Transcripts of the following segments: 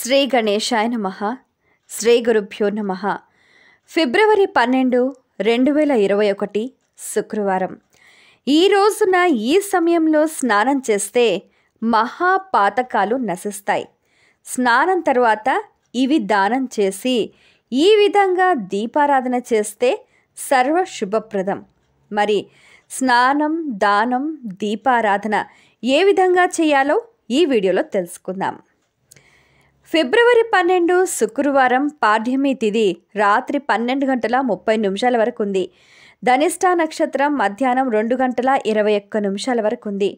శ్రీ గణేశాయ నమ శ్రీ గురుభ్యో నమ. ఫిబ్రవరి పన్నెండు రెండు వేల ఇరవై ఒకటి శుక్రవారం. ఈ రోజున ఈ సమయంలో స్నానం చేస్తే మహాపాతకాలు నశిస్తాయి. స్నానం తర్వాత ఇవి దానం చేసి ఈ విధంగా దీపారాధన చేస్తే సర్వ శుభప్రదం మరి స్నానం దానం దీపారాధన ఏ విధంగా చేయాలో ఈ వీడియోలో తెలుసుకుందాం. ఫిబ్రవరి పన్నెండు శుక్రవారం పాడ్యమి తిథి రాత్రి పన్నెండు గంటల ముప్పై నిమిషాల వరకు ఉంది ధనిష్ట నక్షత్రం మధ్యాహ్నం రెండు గంటల ఇరవై ఒక్క నిమిషాల వరకు ఉంది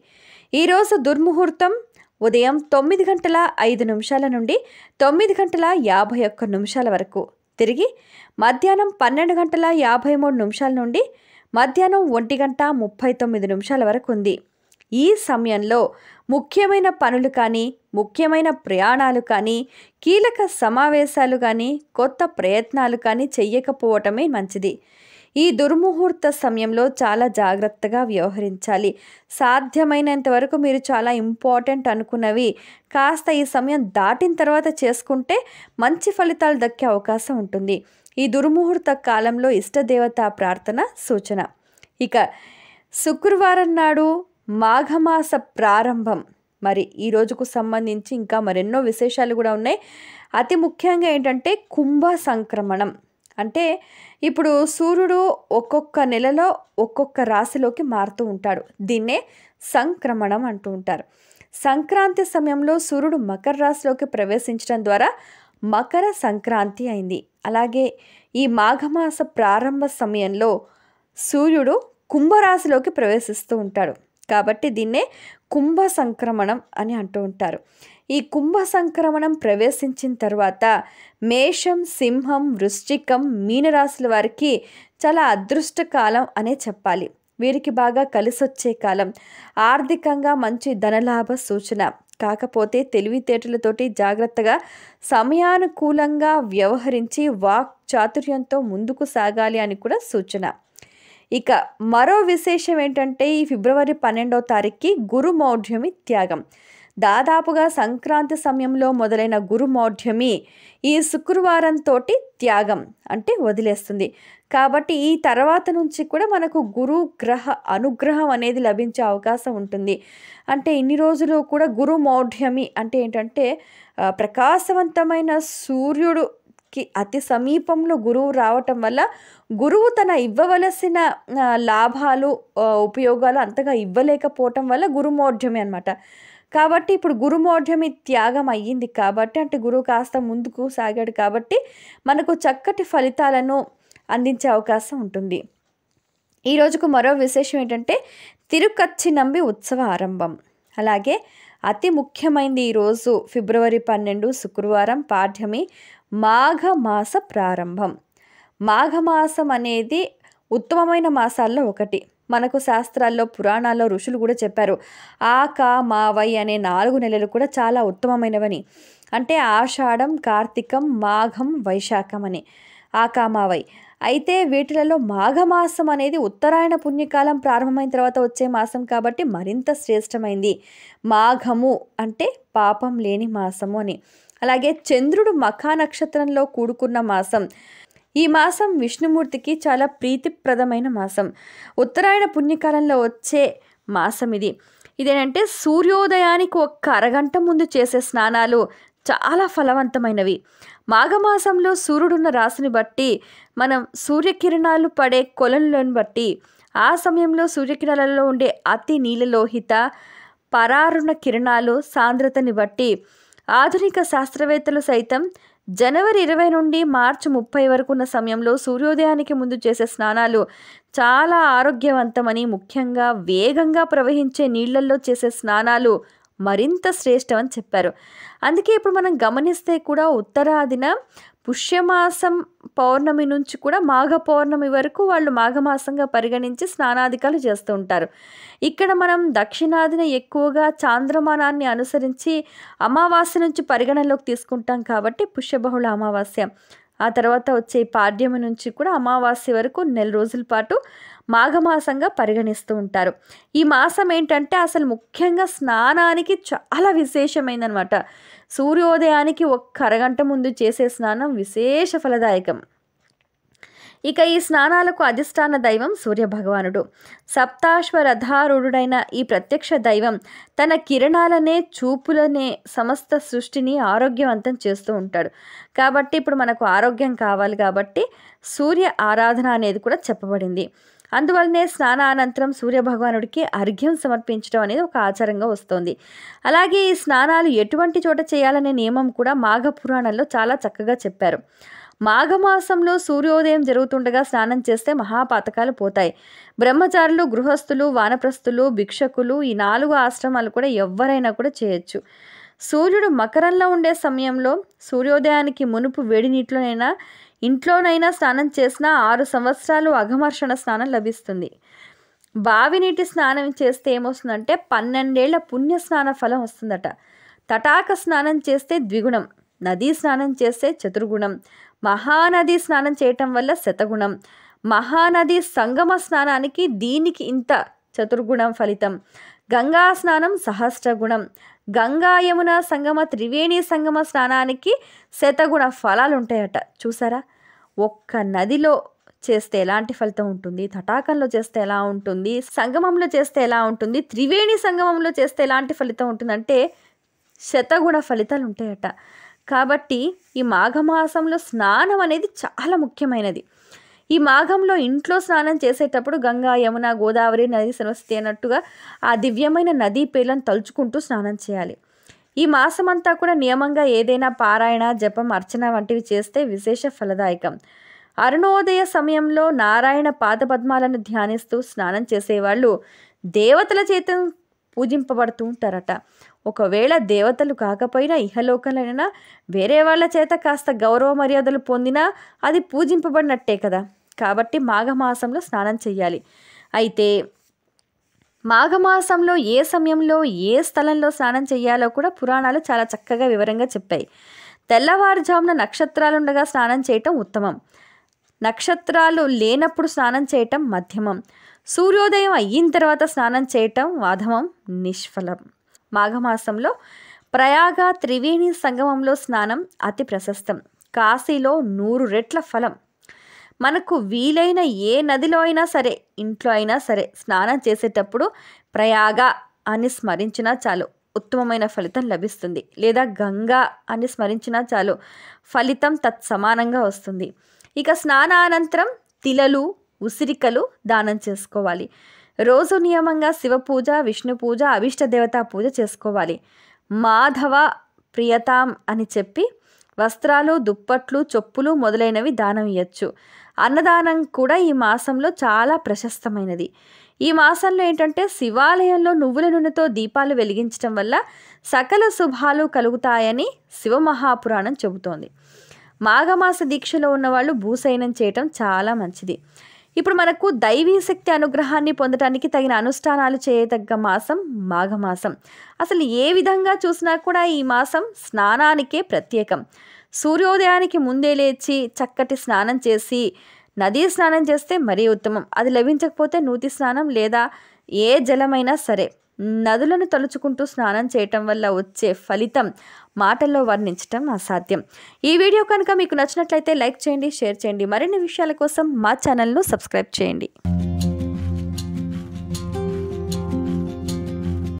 ఈరోజు దుర్ముహూర్తం ఉదయం తొమ్మిది గంటల ఐదు నిమిషాల నుండి తొమ్మిది గంటల యాభై ఒక్క నిమిషాల వరకు. తిరిగి మధ్యాహ్నం పన్నెండు గంటల యాభై మూడు నిమిషాల నుండి మధ్యాహ్నం ఒంటి గంట ముప్పై తొమ్మిది నిమిషాల వరకు ఉంది ఈ సమయంలో ముఖ్యమైన పనులు కానీ ముఖ్యమైన ప్రయాణాలు కానీ కీలక సమావేశాలు కానీ కొత్త ప్రయత్నాలు కానీ చెయ్యకపోవటమే మంచిది. ఈ దుర్ముహూర్త సమయంలో చాలా జాగ్రత్తగా వ్యవహరించాలి. సాధ్యమైనంత వరకు మీరు చాలా ఇంపార్టెంట్ అనుకున్నవి కాస్త ఈ సమయం దాటిన తర్వాత చేసుకుంటే మంచి ఫలితాలు దక్కే అవకాశం ఉంటుంది. ఈ దుర్ముహూర్త కాలంలో ఇష్టదేవత ప్రార్థన సూచన. ఇక శుక్రవారం నాడు మాఘమాస ప్రారంభం. మరి ఈ రోజుకు సంబంధించి ఇంకా మరెన్నో విశేషాలు కూడా ఉన్నాయి. అతి ముఖ్యంగా ఏంటంటే కుంభ సంక్రమణం. అంటే ఇప్పుడు సూర్యుడు ఒక్కొక్క నెలలో ఒక్కొక్క రాశిలోకి మారుతూ ఉంటాడు. దీన్నే సంక్రమణం అంటూ ఉంటారు. సంక్రాంతి సమయంలో సూర్యుడు మకర రాశిలోకి ప్రవేశించడం ద్వారా మకర సంక్రాంతి అయింది. అలాగే ఈ మాఘమాస ప్రారంభ సమయంలో సూర్యుడు కుంభరాశిలోకి ప్రవేశిస్తూ ఉంటాడు. కాబట్టి దీన్నే కుంభ సంక్రమణం అని అంటూ ఉంటారు. ఈ కుంభ సంక్రమణం ప్రవేశించిన తర్వాత మేషం సింహం వృశ్చికం మీనరాశుల వారికి చాలా అదృష్ట కాలం అనే చెప్పాలి. వీరికి బాగా కలిసొచ్చే కాలం. ఆర్థికంగా మంచి ధనలాభ సూచన. కాకపోతే తెలివితేటలతోటి జాగ్రత్తగా సమయానుకూలంగా వ్యవహరించి వాక్ చాతుర్యంతో ముందుకు సాగాలి అని కూడా సూచన. ఇక మరో విశేషం ఏంటంటే ఈ ఫిబ్రవరి పన్నెండవ తారీఖుకి గురుమౌఢ్యమి త్యాగం. దాదాపుగా సంక్రాంతి సమయంలో మొదలైన గురుమౌఢ్యమి ఈ శుక్రవారంతో త్యాగం అంటే వదిలేస్తుంది. కాబట్టి ఈ తర్వాత నుంచి కూడా మనకు గురు గ్రహ అనుగ్రహం అనేది లభించే అవకాశం ఉంటుంది. అంటే ఇన్ని రోజులు కూడా గురు మౌఢ్యమి అంటే ఏంటంటే ప్రకాశవంతమైన సూర్యుడు కి అతి సమీపంలో గురువు రావటం వల్ల గురువు తన ఇవ్వవలసిన లాభాలు ఉపయోగాలు అంతగా ఇవ్వలేకపోవటం వల్ల గురుమోర్జమే అనమాట కాబట్టి ఇప్పుడు గురుమౌఢ్యమి త్యాగం అయ్యింది కాబట్టి అంటే గురువు కాస్త ముందుకు సాగాడు కాబట్టి మనకు చక్కటి ఫలితాలను అందించే అవకాశం ఉంటుంది. ఈ రోజుకు మరో విశేషం ఏంటంటే తిరుకచ్చి నంబి ఉత్సవ ఆరంభం. అలాగే అతి ముఖ్యమైనది ఈరోజు ఫిబ్రవరి పన్నెండు శుక్రవారం పాఠ్యమి మాఘమాస ప్రారంభం. మాఘమాసం అనేది ఉత్తమమైన మాసాల్లో ఒకటి. మనకు శాస్త్రాల్లో పురాణాల్లో ఋషులు కూడా చెప్పారు ఆక మావై అనే నాలుగు నెలలు కూడా చాలా ఉత్తమమైనవని. అంటే ఆషాఢం కార్తీకం మాఘం వైశాఖం అని. ఆకామావై అయితే వీటిలలో మాఘమాసం అనేది ఉత్తరాయణ పుణ్యకాలం ప్రారంభమైన తర్వాత వచ్చే మాసం కాబట్టి మరింత శ్రేష్టమైంది. మాఘము అంటే పాపం లేని మాసము అని. అలాగే చంద్రుడు మఖా నక్షత్రంలో కూడుకున్న మాసం. ఈ మాసం విష్ణుమూర్తికి చాలా ప్రీతిప్రదమైన మాసం. ఉత్తరాయణ పుణ్యకాలంలో వచ్చే మాసం ఇది. ఇదేనంటే సూర్యోదయానికి ఒక్క అరగంట ముందు చేసే స్నానాలు చాలా ఫలవంతమైనవి. మాఘమాసంలో సూర్యుడున్న రాశిని బట్టి మనం సూర్యకిరణాలు పడే కొలనులను బట్టి ఆ సమయంలో సూర్యకిరణాలలో ఉండే అతి నీలలోహిత పరారుణ కిరణాలు సాంద్రతని బట్టి ఆధునిక శాస్త్రవేత్తలు సైతం జనవరి ఇరవై నుండి మార్చి ముప్పై వరకు ఉన్న సమయంలో సూర్యోదయానికి ముందు చేసే స్నానాలు చాలా ఆరోగ్యవంతమని ముఖ్యంగా వేగంగా ప్రవహించే నీళ్ళలో చేసే స్నానాలు మరింత శ్రేష్టం అని చెప్పారు. అందుకే ఇప్పుడు మనం గమనిస్తే కూడా ఉత్తరాదిన పుష్యమాసం పౌర్ణమి నుంచి కూడా మాఘ పౌర్ణమి వరకు వాళ్ళు మాఘమాసంగా పరిగణించి స్నానాధికాలు చేస్తూ ఉంటారు. ఇక్కడ మనం దక్షిణాదిన ఎక్కువగా చాంద్రమానాన్ని అనుసరించి అమావాస్య నుంచి పరిగణనలోకి తీసుకుంటాం కాబట్టి పుష్యబహుళ అమావాస్య. ఆ తర్వాత వచ్చే పాడ్యమి నుంచి కూడా అమావాస్య వరకు నెల రోజుల పాటు మాఘమాసంగా పరిగణిస్తూ ఉంటారు. ఈ మాసం ఏంటంటే అసలు ముఖ్యంగా స్నానానికి చాలా విశేషమైందనమాట సూర్యోదయానికి ఒక్క అరగంట ముందు చేసే స్నానం విశేష ఫలదాయకం. ఇక ఈ స్నానాలకు అధిష్టాన దైవం సూర్యభగవానుడు. సప్తాశ్వరథారూఢుడైన ఈ ప్రత్యక్ష దైవం తన కిరణాలనే చూపులనే సమస్త సృష్టిని ఆరోగ్యవంతం చేస్తూ ఉంటాడు. కాబట్టి ఇప్పుడు మనకు ఆరోగ్యం కావాలి కాబట్టి సూర్య ఆరాధన అనేది కూడా చెప్పబడింది. అందువల్లనే స్నానానంతరం సూర్యభగవానుడికి అర్ఘ్యం సమర్పించడం అనేది ఒక ఆచారంగా వస్తుంది. అలాగే ఈ స్నానాలు ఎటువంటి చోట చేయాలనే నియమం కూడా మాఘ పురాణంలో చాలా చక్కగా చెప్పారు. మాఘమాసంలో సూర్యోదయం జరుగుతుండగా స్నానం చేస్తే మహాపాతకాలు పోతాయి. బ్రహ్మచారులు గృహస్థులు వానప్రస్థులు భిక్షకులు ఈ నాలుగు ఆశ్రమాలు కూడా ఎవరైనా కూడా చేయొచ్చు. సూర్యుడు మకరంలో ఉండే సమయంలో సూర్యోదయానికి మునుపు వేడి నీటిలోనైనా ఇంట్లోనైనా స్నానం చేసినా ఆరు సంవత్సరాలు అఘమర్షణ స్నానం లభిస్తుంది. బావి నీటి స్నానం చేస్తే ఏమొస్తుందంటే పన్నెండేళ్ళ పుణ్య స్నాన ఫలం వస్తుందట. తటాక స్నానం చేస్తే ద్విగుణం నదీ స్నానం చేస్తే చతుర్గుణం మహానది స్నానం చేయటం వల్ల శతగుణం మహానది సంగమ స్నానానికి దీనికి ఇంత చతుర్గుణం ఫలితం. గంగా స్నానం సహస్రగుణం గంగా యమున సంగమ త్రివేణి సంగమ స్నానానికి శతగుణ ఫలాలు ఉంటాయట చూసారా? ఒక్క నదిలో చేస్తే ఎలాంటి ఫలితం ఉంటుంది? తటాకంలో చేస్తే ఎలా ఉంటుంది? సంగమంలో చేస్తే ఎలా ఉంటుంది? త్రివేణి సంగమంలో చేస్తే ఎలాంటి ఫలితం ఉంటుందంటే శతగుణ ఫలితాలు ఉంటాయట. కాబట్టి ఈ మాఘమాసంలో స్నానం అనేది చాలా ముఖ్యమైనది. ఈ మాఘంలో ఇంట్లో స్నానం చేసేటప్పుడు గంగా యమున గోదావరి నది సరస్వతి అన్నట్టుగా ఆ దివ్యమైన నదీ పేర్లను తలుచుకుంటూ స్నానం చేయాలి. ఈ మాసమంతా కూడా నియమంగా ఏదైనా పారాయణ జపం అర్చన వంటివి చేస్తే విశేష ఫలదాయకం. అరుణోదయ సమయంలో నారాయణ పాదపద్మాలను ధ్యానిస్తూ స్నానం చేసేవాళ్ళు దేవతల చేత పూజింపబడుతూ ఉంటారట. ఒకవేళ దేవతలు కాకపోయినా ఇహలోకంలోనైనా వేరే వాళ్ళ చేత కాస్త గౌరవ మర్యాదలు పొందినా అది పూజింపబడినట్టే కదా. కాబట్టి మాఘమాసంలో స్నానం చేయాలి. అయితే మాఘమాసంలో ఏ సమయంలో ఏ స్థలంలో స్నానం చేయాలో కూడా పురాణాలు చాలా చక్కగా వివరంగా చెప్పాయి. తెల్లవారుజామున నక్షత్రాలుండగా స్నానం చేయటం ఉత్తమం. నక్షత్రాలు లేనప్పుడు స్నానం చేయటం మధ్యమం. సూర్యోదయం అయిన తర్వాత స్నానం చేయటం వాధమం నిష్ఫలం. మాఘమాసంలో ప్రయాగ త్రివేణి సంగమంలో స్నానం అతి ప్రశస్తం. కాశీలో నూరు రెట్ల ఫలం. మనకు వీలైన ఏ నదిలో అయినా సరే ఇంట్లో అయినా సరే స్నానం చేసేటప్పుడు ప్రయాగ అని స్మరించినా చాలు ఉత్తమమైన ఫలితం లభిస్తుంది. లేదా గంగా అని స్మరించినా చాలు ఫలితం తత్సమానంగా వస్తుంది. ఇక స్నానానంతరం తిలలు ఉసిరికలు దానం చేసుకోవాలి. రోజు నియమంగా శివ పూజ విష్ణు పూజ అభిష్ట దేవతా పూజ చేసుకోవాలి. మాధవ ప్రియతాం అని చెప్పి వస్త్రాలు దుప్పట్లు చొప్పులు మొదలైనవి దానం ఇవ్వచ్చు అన్నదానం కూడా ఈ మాసంలో చాలా ప్రశస్తమైనది. ఈ మాసంలో ఏంటంటే శివాలయంలో నువ్వుల నూనెతో దీపాలు వెలిగించడం వల్ల సకల శుభాలు కలుగుతాయని శివమహాపురాణం చెబుతోంది. మాఘమాస దీక్షలో ఉన్నవాళ్ళు భూసైనం చేయటం చాలా మంచిది. ఇప్పుడు మనకు దైవీ శక్తి అనుగ్రహాన్ని పొందటానికి తగిన అనుష్ఠానాలు చేయదగ్గ మాసం మాఘమాసం. అసలు ఏ విధంగా చూసినా కూడా ఈ మాసం స్నానానికే ప్రత్యేకం. సూర్యోదయానికి ముందే లేచి చక్కటి స్నానం చేసి నదీ స్నానం చేస్తే మరీ ఉత్తమం. అది లభించకపోతే నూతి స్నానం లేదా ఏ జలమైనా సరే. నదులను తలుచుకుంటూ స్నానం చేయటం వల్ల వచ్చే ఫలితం మాటల్లో వర్ణించటం అసాధ్యం. ఈ వీడియో కనుక మీకు నచ్చినట్లయితే లైక్ చేయండి షేర్ చేయండి. మరిన్ని విషయాల కోసం మా ఛానల్ను సబ్స్క్రైబ్ చేయండి.